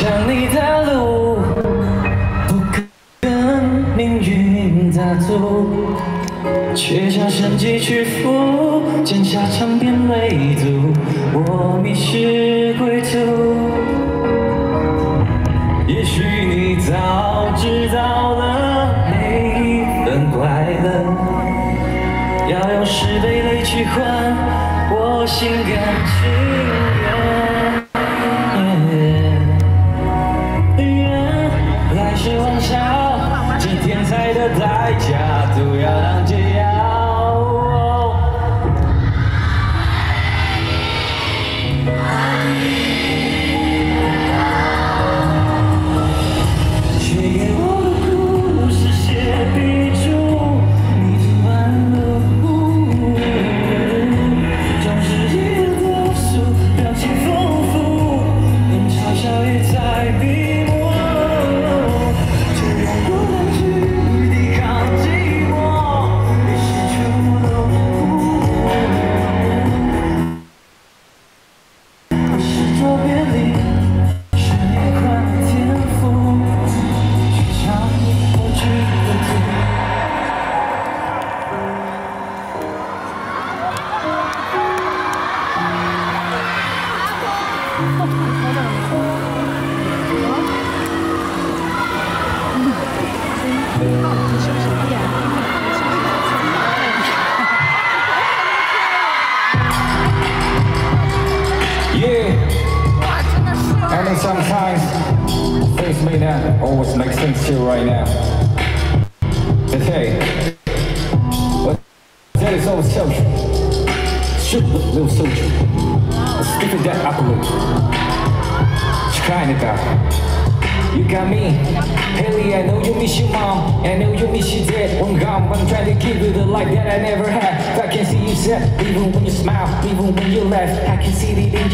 想你的路不跟命运打赌，却向神机屈服，剑下长鞭擂足，我迷失归途。也许你早知道了每一份快乐，要用十倍泪去换，我心甘情。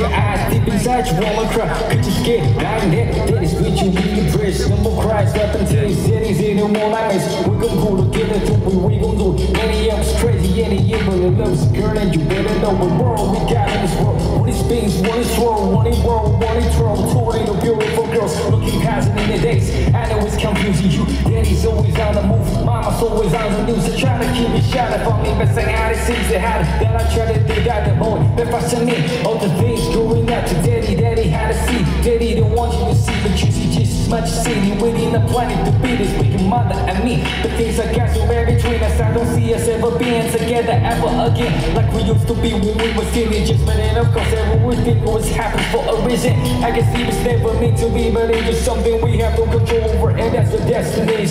your eyes deep inside you wanna cry. Could you scared, dying there, that is what you need to press. No more cries, nothing to these cities anymore like this We gon' pull together till we we gon' do. Any else crazy Any evil and love's girl And you better know what world we got in this world. One is things, one is world, one is world, one is Touring the beautiful girls looking constant in the days. I know it's confusing you, daddy's always on the move. Mama's always on the news, they're trying to keep me shut up on me But saying how it seems to happen, that I try to dig out the moment They're fascinated, all the things Growing up to daddy, daddy had a see Daddy don't want you to see But you see just as much city Within the planet. To be this But your mother and me. The things I got so rare between us I don't see us ever being together ever again. Like we used to be when we were teenagers But then of course everything was happening for a reason. I guess it was never meant to be But it's just something we have no control over And that's the destiny.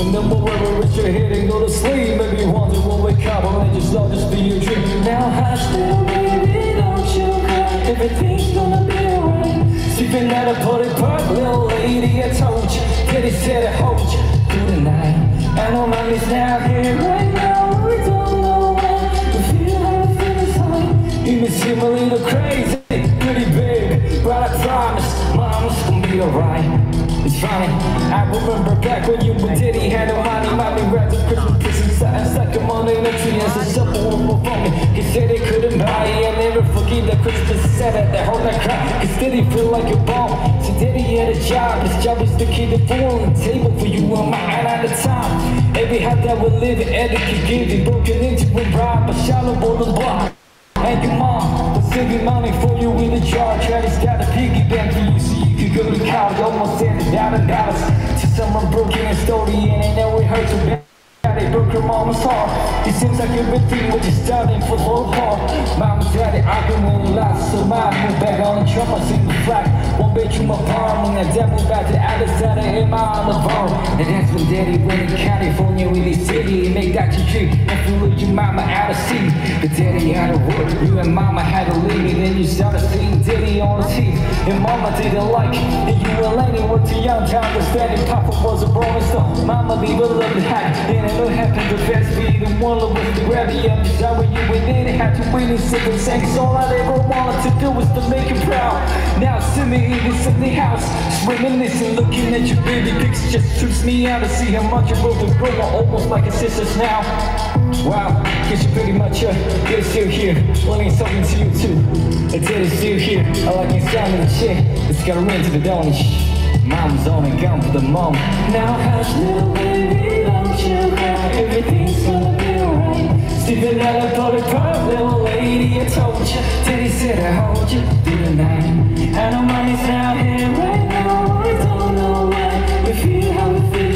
And the more ever it's your head and go to sleep Maybe you wonder when we up And just love this be your dream. Now I still be everything's gonna be alright. Sleeping at a party park, little lady, I told you, Daddy said I hold you through the night. I know mommy's now here right now, we don't know why. We feel how it feels like. You may seem a little crazy, pretty big, but I promise, mama's gonna be alright. It's funny, I remember back when you were daddy had no money, mommy wrapped the Christmas presents and stuck them all in a tree as a simple one for me. They couldn't buy it, I never forgive the Christmas set at the whole night cry. Cause daddy feel like a bomb. So did he had a job, his job is to keep the food on the table for you on my hand at the time. Every house that we live in, Eddie could give it, broken into a bribe, a shallow the block. And your mom was saving money for you in the jar. Travis got a piggy bank for you so you could go to college. Almost sent a thousand dollars to someone broken and story and it hurts so bad. Broke your mama's heart. It seems like everything was just starting for the whole part. Mama's daddy arguing a lot, so mom moved back on the drum. I sing the flag. One bedroom apartment. And dad moved back to Arizona in my on the phone. And that's when daddy went to California with his city make. Dre and with your mama out of sea. But daddy had to work, you and mama had to leave. And then you started seeing daddy on the teeth. And mama didn't like it. And you and Lenny were too young to understand it. Papa was a rolling stone. Mama leave a little hat. And it what happened to best be the one that was the gravity of desire you went in and had to witness it and sex all I ever wanted to do was to make you proud now send me in this empty house reminiscing looking at your baby pics just trips me out to see how much you both have grown almost like a sisters now wow guess you're pretty much uh you're still here. Learning something to you too. I tell you still here. I like your sound of the shit. It's got a ring to the dawn. Mom's on and gone for the mom now hush little baby don't you? Cry everything's gonna be alright. Sleeping at a party park, little lady, I told you Daddy said I hold you through the night. I know mommy's not here right now, I don't know why. We feel how it feels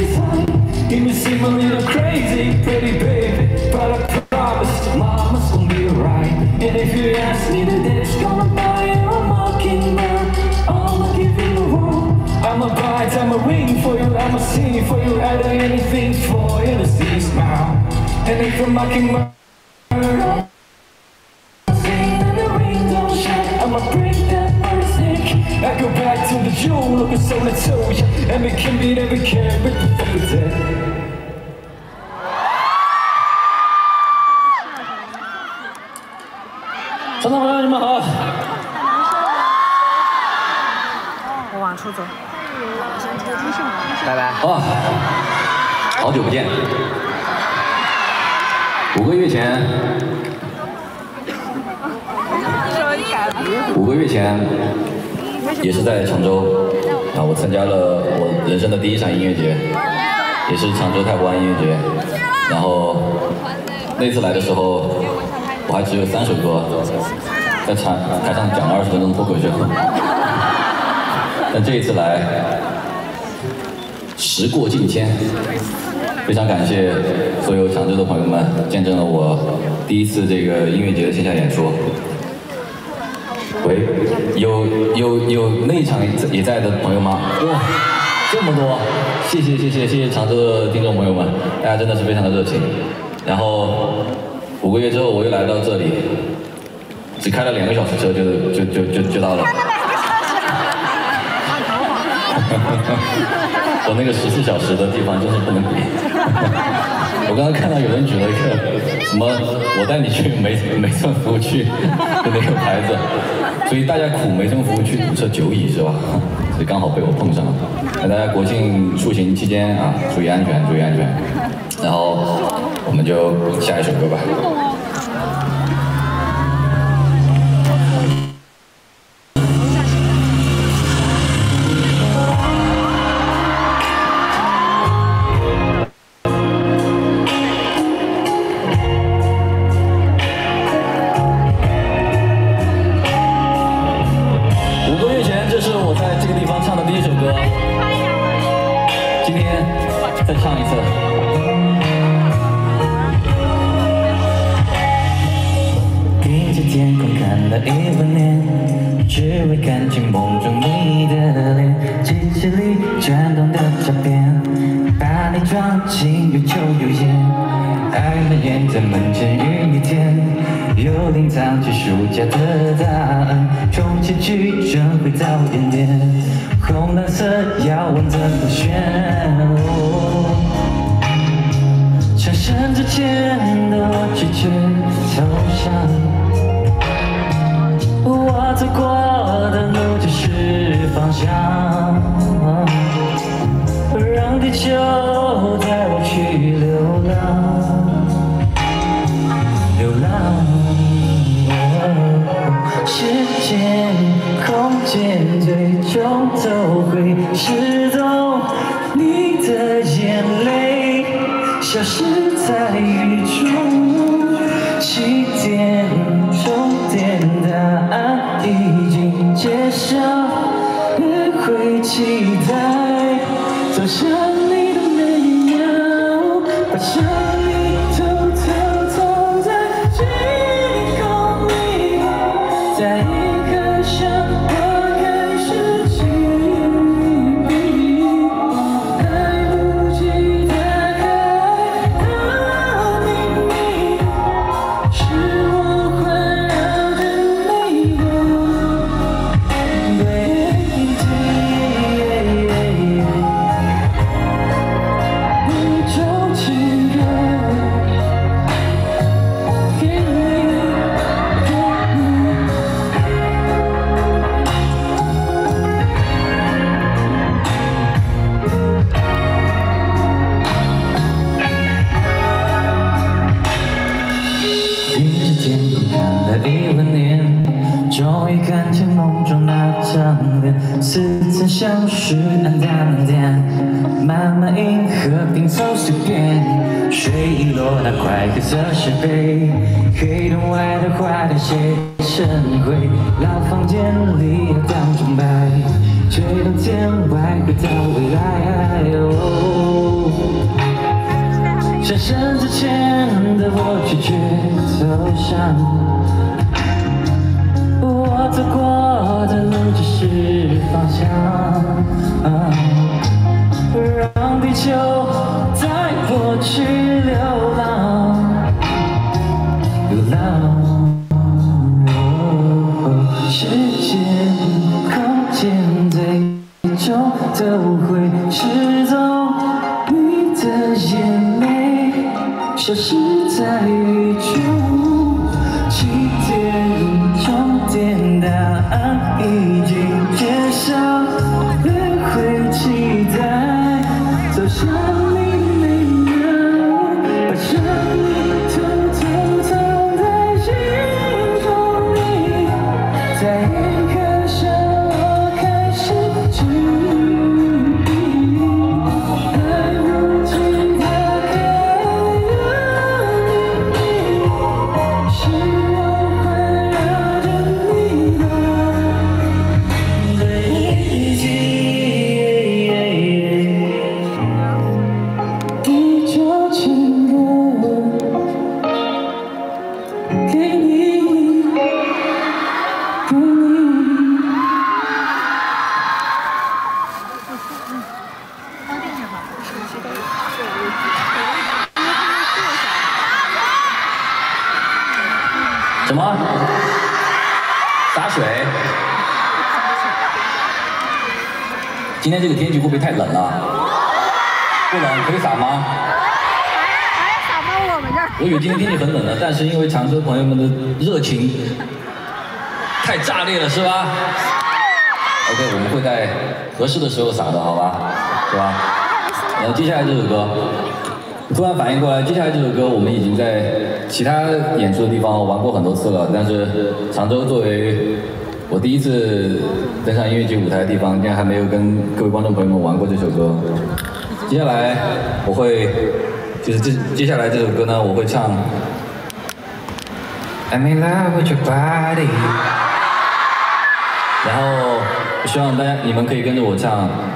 You may seem a little crazy, pretty baby But I promise, mama's gonna be alright And if you ask me, the daddy's gonna buy a mockingbird I'ma give you the world. I'ma bite, I'ma ring for you, I'ma sing for you, I'll do anything for you to see smile. And if you're mocking my I'ma sing and the rain don't shine, I'ma break that neck. I go back to the jewel, looking so little, and we can be every care, 场的朋友，你们好。我往出走。拜拜。哇，好久不见。五个月前，五个月前，也是在常州啊，我参加了我人生的第一场音乐节，也是常州太湖湾音乐节。然后那次来的时候，我还只有三首歌，在场台上讲了二十分钟脱口秀。但这一次来，时过境迁，非常感谢所有常州的朋友们，见证了我第一次这个音乐节的线下演出。喂，有有有内场也在的朋友吗？哇，这么多！谢谢谢谢谢谢常州的听众朋友们，大家真的是非常的热情。然后五个月之后我又来到这里，只开了两个小时车就就就就就到了。我那个十四小时的地方真是不能比。我刚刚看到有人举了一个什么“我带你去梅梅村服务区”的那个牌子，所以大家苦梅村服务区堵车久矣是吧？所以刚好被我碰上了。那大家国庆出行期间啊，注意安全，注意安全。然后我们就下一首歌吧。出家的答案，从结局转回到原点。期待走向你的每一秒，把想黑洞外的花灯写成灰，老房间里当钟摆，吹到天外回到未来。哦像生之前的我拒绝投降，我走过的路只是方向，让地球带我去流浪，say 朋友们的热情太炸裂了，是吧？OK，我们会在合适的时候撒的，好吧？是吧？然后接下来这首歌，突然反应过来，接下来这首歌我们已经在其他演出的地方玩过很多次了，但是常州作为我第一次登上音乐节舞台的地方，竟然还没有跟各位观众朋友们玩过这首歌。接下来我会，就是这接下来这首歌呢，我会唱 I'm in love with your body，然后希望大家你们可以跟着我唱，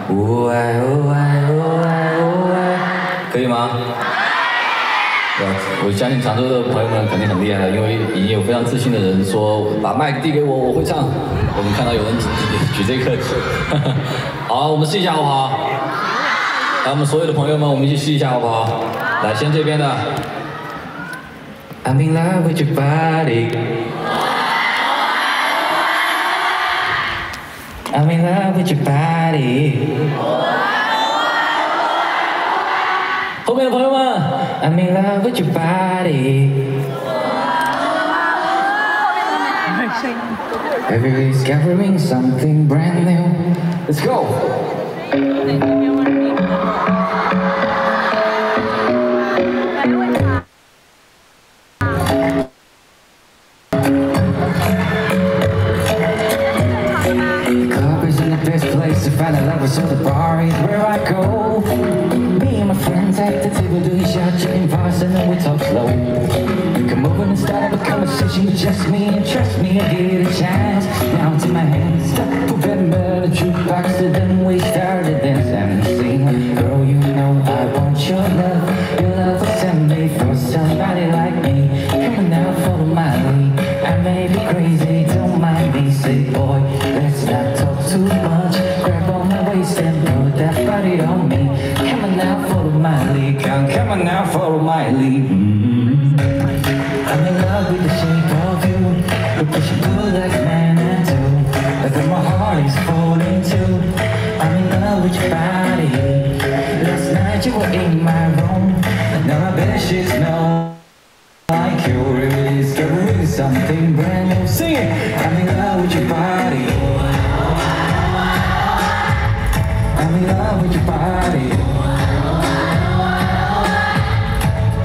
哦爱哦爱哦爱哦爱。可以吗？我相信常州的朋友们肯定很厉害的，因为已经有非常自信的人说把麦递给我，我会唱。我们看到有人举举这个，好，我们试一下好不好？来，我们所有的朋友们，我们一起试一下好不好？来，先这边的。I'm in love with your body. I'm in love with your body. 后面的朋友们，I'm in love with your body. Every gathering something brand new. Let's go. Something brand new. Sing it. I'm in love with your body. I'm in love with your body.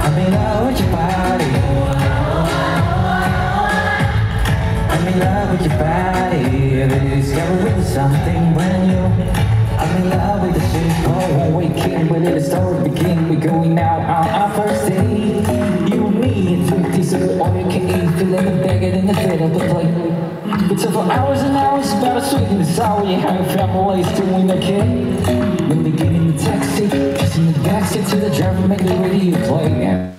I'm in love with your body. I'm in love with your body. Discovering something brand new. I'm in love with the shape oh, when came, where did the story begin? The than the fit of the plate. Took for hours and hours about a sweet and sour. You had families doing the kid. Then we get in the taxi, just in the backseat to the driver, make the radio play. Sing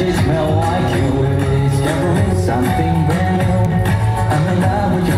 my bed sheets smell like you. It's discovering something brand new. I'm in love with your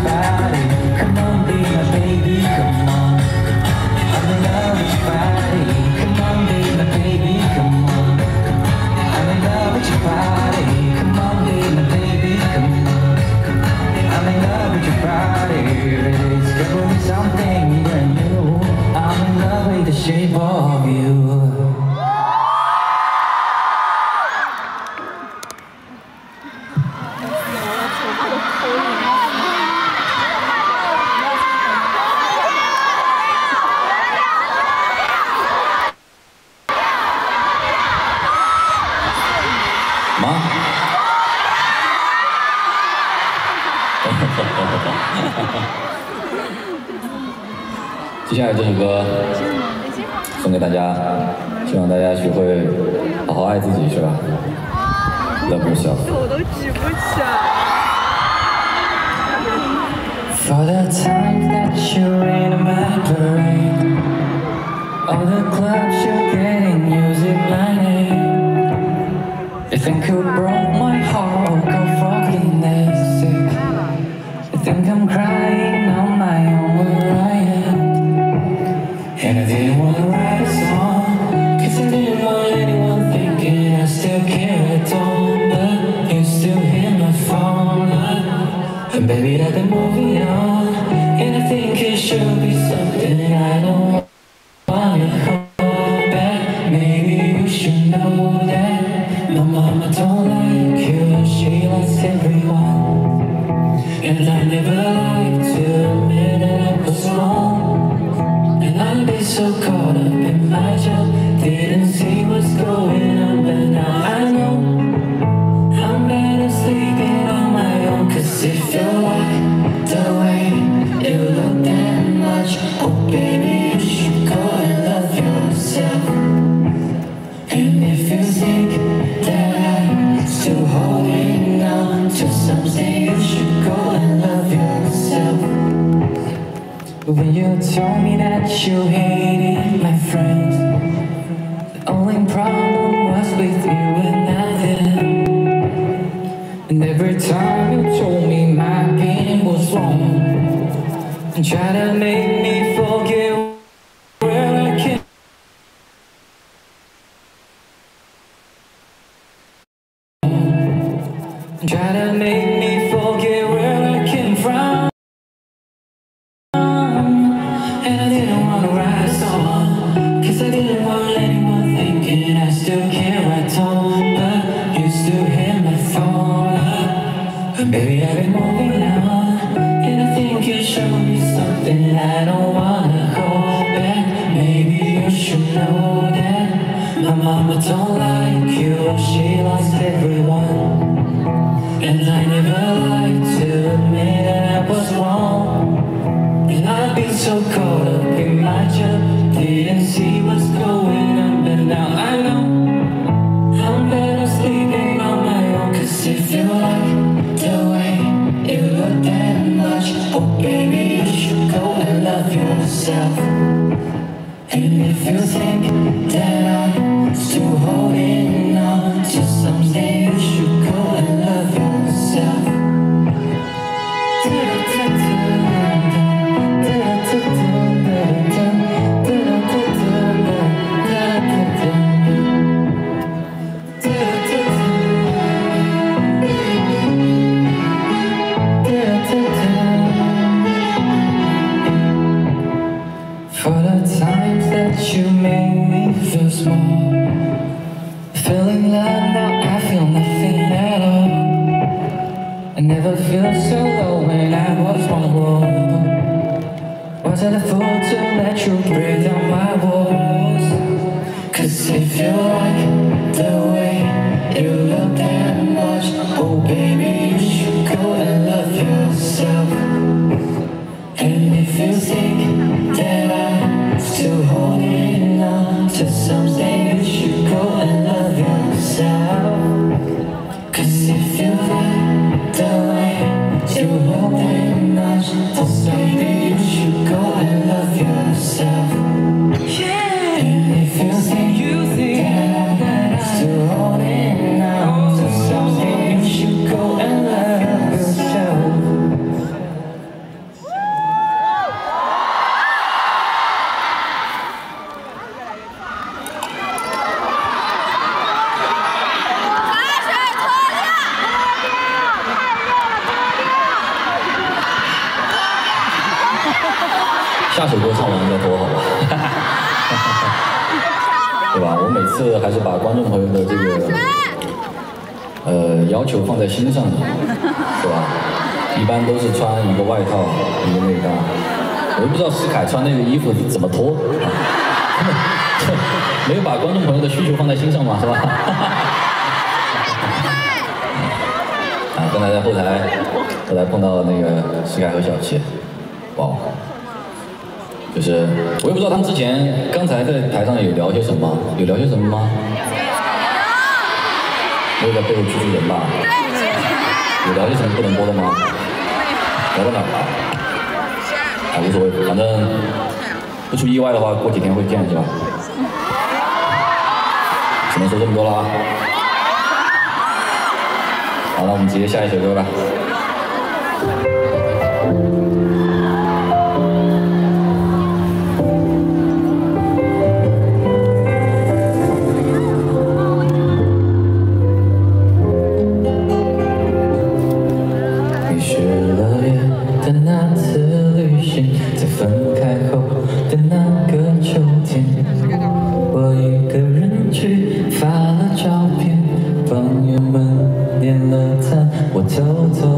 the clubs you're getting music my name. You think you're broke? holding on to something you should go and love yourself. When you told me that you hated my friends The only problem was with you and not them And every time you told me my pain was wrong And tried to make Oh, baby. 没有把观众朋友的需求放在心上嘛，是吧？啊，刚才在后台，后台碰到那个膝盖和小七，哇，就是我也不知道他们之前刚才在台上有聊些什么，有聊些什么吗？没有在背后蛐蛐人吧？有聊些什么不能播的吗？聊不了？啊，无所谓，反正不出意外的话，过几天会见，是吧？说这么多了啊。好，了我们直接下一首歌吧。Don't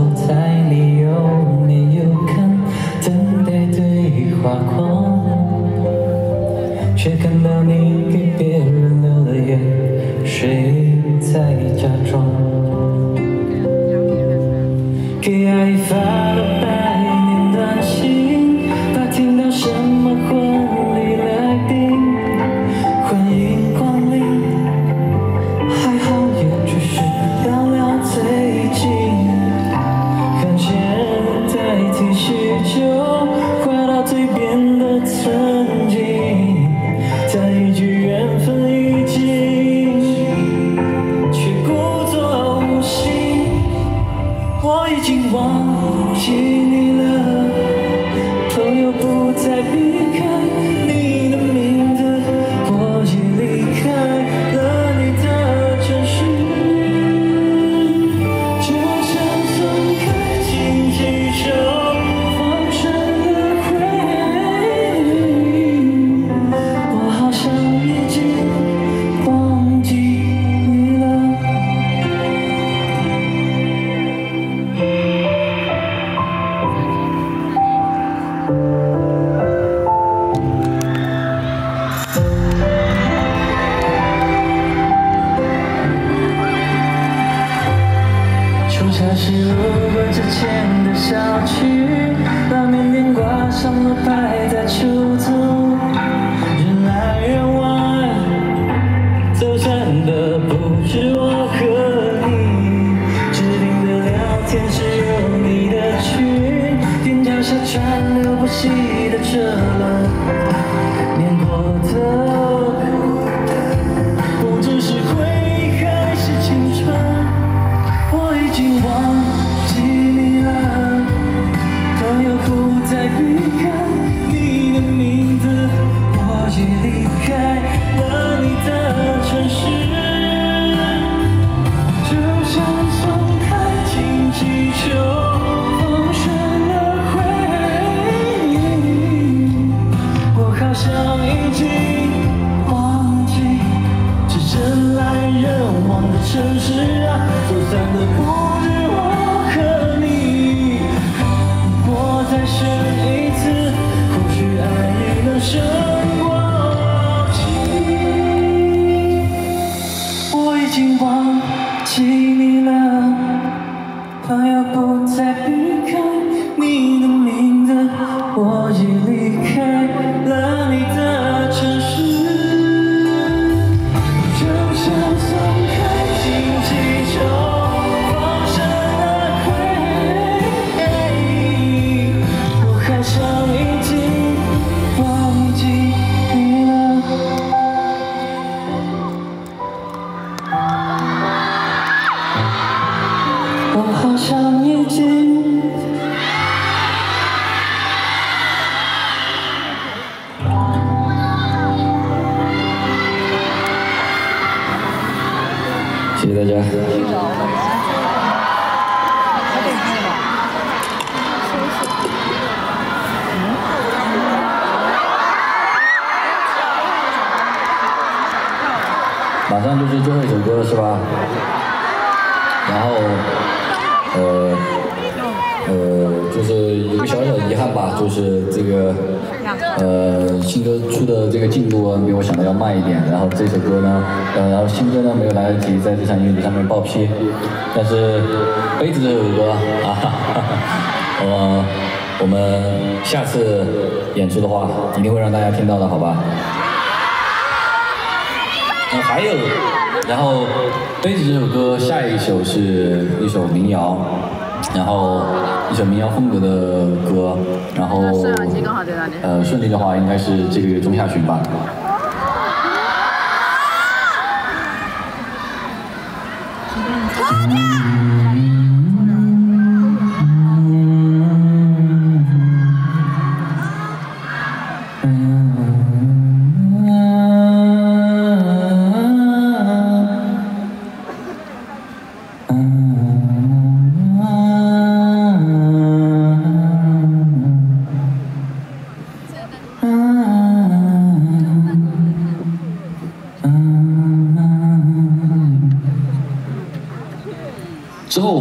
家。马上就是最后一首歌了，是吧？然后，呃，就是有个小小的遗憾吧，就是这个，呃，新歌出的这个进度比我想的要慢一点。然后这首歌呢，呃，然后新歌呢没有来得及在这场音乐节上面报批，但是杯子这首歌啊，哈哈哈，我我们下次演出的话，一定会让大家听到的，好吧？嗯，还有，然后《杯子》这首歌，下一首是一首民谣，然后一首民谣风格的歌，然后呃顺利的话，应该是这个月中下旬吧。之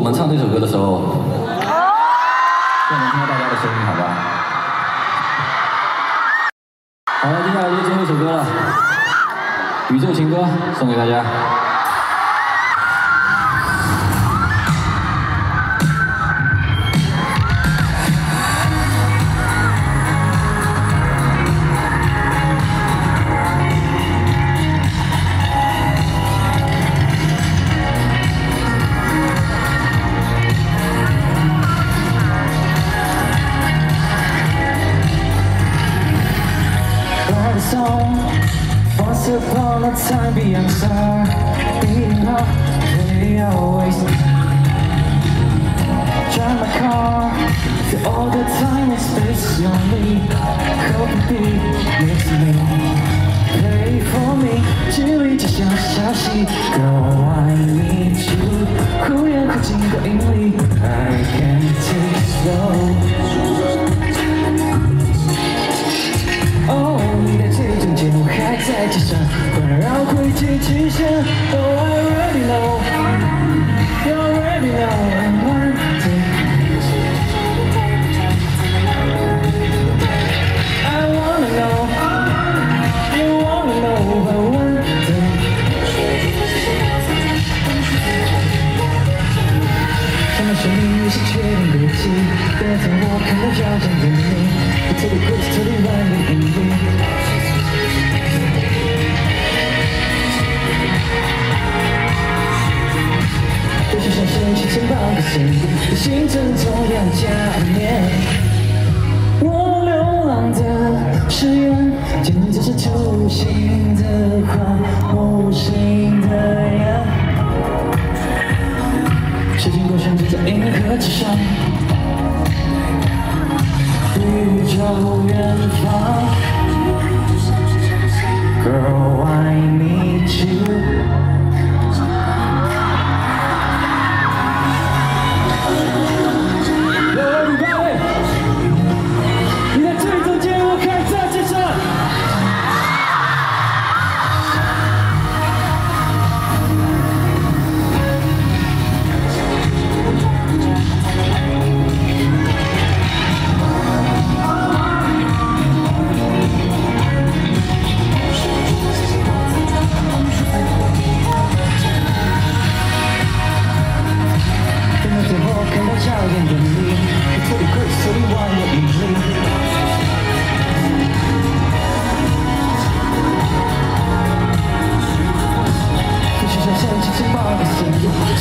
我们唱这首歌的时候，baby, I'm sorry Beating up radio waste Drive my car to all the time and space Only cold beat makes me Play for me, I I can't take slow. 上，环绕轨迹之下。Oh, I already know, you already know. And one thing, I wanna know, you wanna know. But one thing, 什么是你是确定的记，别在我看到遥远的你。我特别 good，特别起肩膀的声音，和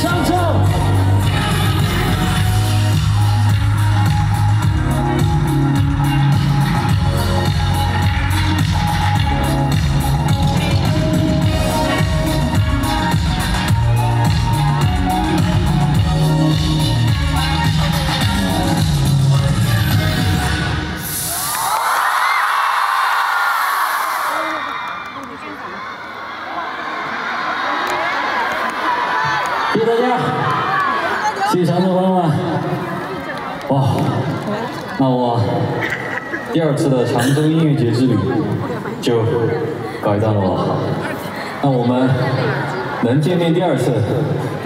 Sometimes 二次的常州音乐节之旅就告一段落了。那我们能见面第二次，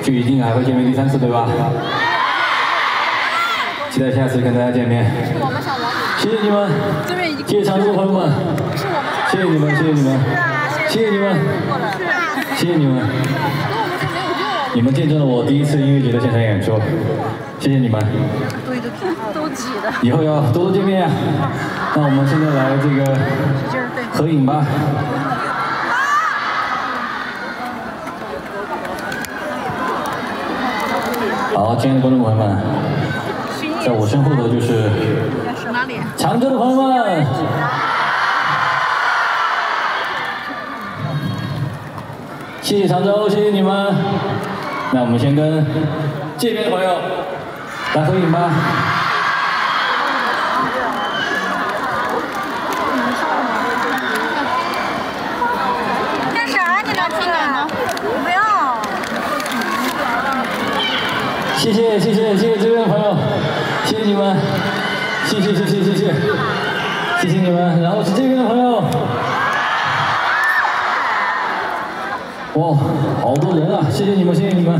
就一定还会见面第三次，对吧？期待下次跟大家见面。谢谢你们，谢谢常州朋友们，谢谢你们，谢谢你们，谢谢你们，谢谢你们。你们见证了我第一次音乐节的现场演出，谢谢你们。以后要多多见面！那我们现在来这个合影吧。好，亲爱的观众朋友们，在我身后的就是？常州的朋友们。谢谢常州，谢谢你们。那我们先跟这边的朋友来合影吧。干啥？你俩听啊？不要。谢谢谢谢这边的朋友，谢谢你们，谢谢谢谢谢谢，谢谢你们。然后是这边的朋友，哇，好多人啊！谢谢你们，谢谢你们。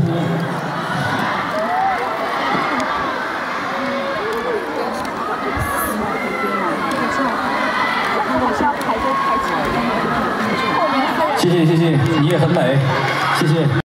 谢谢谢谢，你也很美，谢谢。